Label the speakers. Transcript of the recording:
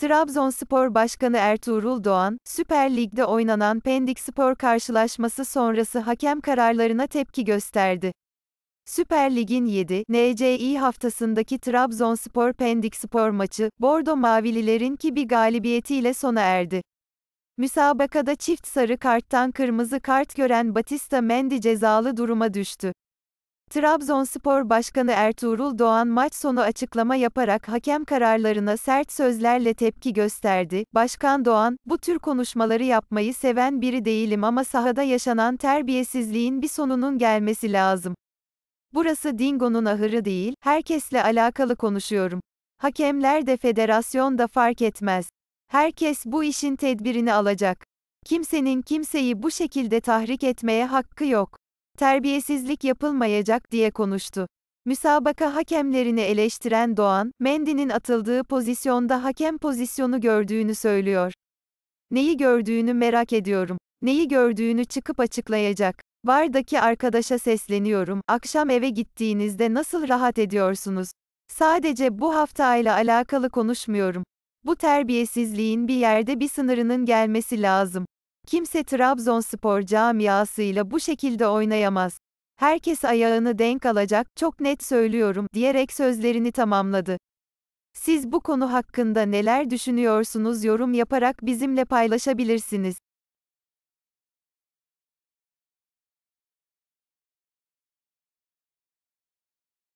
Speaker 1: Trabzonspor Başkanı Ertuğrul Doğan, Süper Lig'de oynanan Pendikspor karşılaşması sonrası hakem kararlarına tepki gösterdi. Süper Lig'in 7. NCİ haftasındaki Trabzonspor Pendikspor maçı, Bordo Mavililerin ki bir galibiyetiyle sona erdi. Müsabakada çift sarı karttan kırmızı kart gören Batista Mendy cezalı duruma düştü. Trabzonspor Başkanı Ertuğrul Doğan maç sonu açıklama yaparak hakem kararlarına sert sözlerle tepki gösterdi. Başkan Doğan, bu tür konuşmaları yapmayı seven biri değilim ama sahada yaşanan terbiyesizliğin bir sonunun gelmesi lazım. Burası Dingo'nun ahırı değil, herkesle alakalı konuşuyorum. Hakemler de federasyon da fark etmez. Herkes bu işin tedbirini alacak. Kimsenin kimseyi bu şekilde tahrik etmeye hakkı yok. Terbiyesizlik yapılmayacak diye konuştu. Müsabaka hakemlerini eleştiren Doğan, Mendy'nin atıldığı pozisyonda hakem pozisyonu gördüğünü söylüyor. Neyi gördüğünü merak ediyorum. Neyi gördüğünü çıkıp açıklayacak. Vardaki arkadaşa sesleniyorum. Akşam eve gittiğinizde nasıl rahat ediyorsunuz? Sadece bu haftayla alakalı konuşmuyorum. Bu terbiyesizliğin bir yerde bir sınırının gelmesi lazım. Kimse Trabzonspor camiasıyla bu şekilde oynayamaz. Herkes ayağını denk alacak, çok net söylüyorum, diyerek sözlerini tamamladı. Siz bu konu hakkında neler düşünüyorsunuz yorum yaparak bizimle paylaşabilirsiniz.